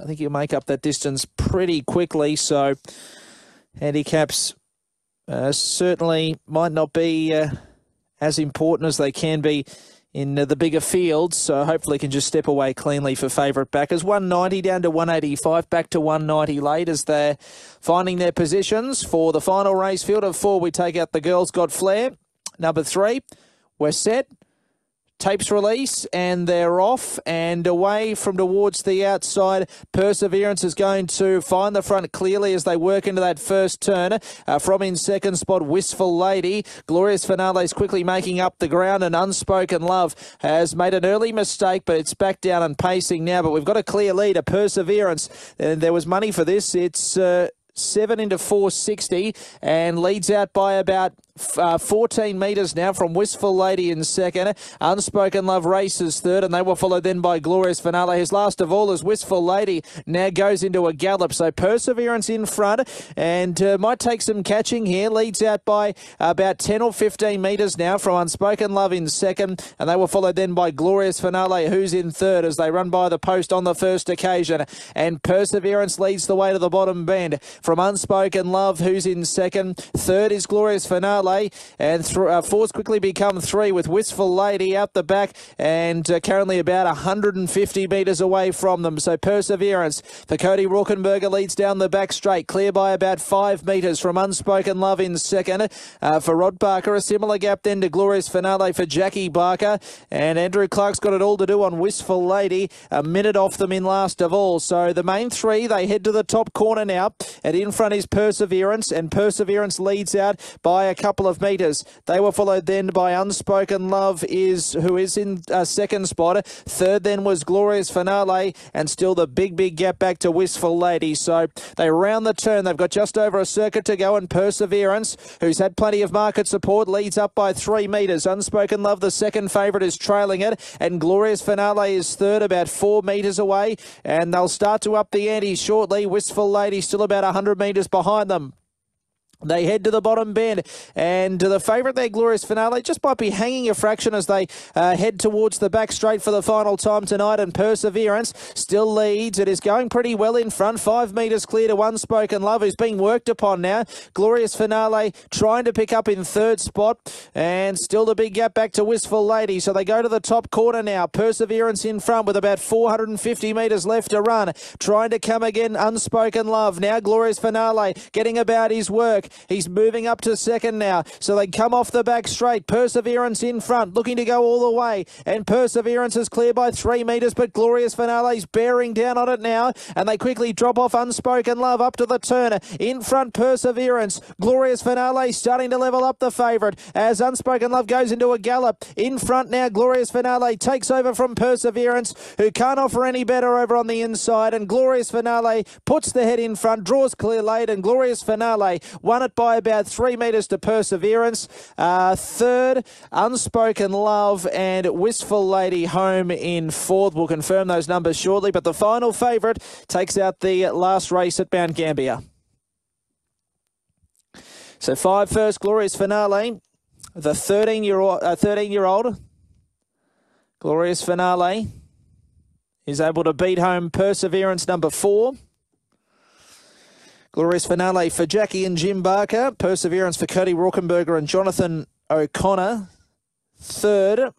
I think he'll make up that distance pretty quickly. So handicaps uh, certainly might not be uh, as important as they can be in uh, the bigger fields. So hopefully can just step away cleanly for favourite backers. 190 down to 185, back to 190 late as they're finding their positions for the final race field of four. We take out the girls got flair. Number three, we're set tapes release and they're off and away from towards the outside. Perseverance is going to find the front clearly as they work into that first turn. Uh, from in second spot, Wistful Lady. Glorious Finale is quickly making up the ground and Unspoken Love has made an early mistake, but it's back down and pacing now. But we've got a clear leader, Perseverance. And there was money for this. It's uh, seven into 460 and leads out by about uh, 14 metres now from Wistful Lady in second. Unspoken Love races third, and they were followed then by Glorious Finale. His last of all is Wistful Lady now goes into a gallop. So Perseverance in front and uh, might take some catching here. Leads out by about 10 or 15 metres now from Unspoken Love in second, and they were followed then by Glorious Finale, who's in third as they run by the post on the first occasion. And Perseverance leads the way to the bottom bend from Unspoken Love, who's in second. Third is Glorious Finale and th- uh, fours quickly become three with Wistful Lady out the back and uh, currently about 150 metres away from them. So Perseverance for Cody Raukenberger leads down the back straight, clear by about five metres from Unspoken Love in second. Uh, for Rod Barker, a similar gap then to Glorious Finale for Jackie Barker. And Andrew Clark's got it all to do on Wistful Lady, a minute off them in last of all. So the main three, they head to the top corner now. And in front is Perseverance, and Perseverance leads out by a couple couple of metres. They were followed then by Unspoken Love, is who is in uh, second spot. Third then was Glorious Finale, and still the big, big gap back to Wistful Lady. So they round the turn. They've got just over a circuit to go, and Perseverance, who's had plenty of market support, leads up by three metres. Unspoken Love, the second favourite, is trailing it, and Glorious Finale is third, about four metres away, and they'll start to up the ante shortly. Wistful Lady still about 100 metres behind them. They head to the bottom bend, and the favourite there, Glorious Finale, just might be hanging a fraction as they uh, head towards the back straight for the final time tonight. And Perseverance still leads. It is going pretty well in front, five metres clear to Unspoken Love, who's being worked upon now. Glorious Finale trying to pick up in third spot, and still the big gap back to Wistful Lady. So they go to the top corner now. Perseverance in front with about 450 metres left to run, trying to come again. Unspoken Love now. Glorious Finale getting about his work. He's moving up to second now. So they come off the back straight. Perseverance in front, looking to go all the way. And Perseverance is clear by three metres, but Glorious Finale's bearing down on it now. And they quickly drop off Unspoken Love up to the turn. In front, Perseverance. Glorious Finale starting to level up the favourite as Unspoken Love goes into a gallop. In front now, Glorious Finale takes over from Perseverance, who can't offer any better over on the inside. And Glorious Finale puts the head in front, draws clear late, and Glorious Finale one won it by about three metres to Perseverance. Uh, third, Unspoken Love and Wistful Lady home in fourth. We'll confirm those numbers shortly, but the final favourite takes out the last race at Mount Gambier. So five first glorious finale. The 13 year old, uh, 13 year old glorious finale is able to beat home Perseverance number four. Glorious finale for Jackie and Jim Barker. Perseverance for Cody Raukenberger and Jonathan O'Connor. Third,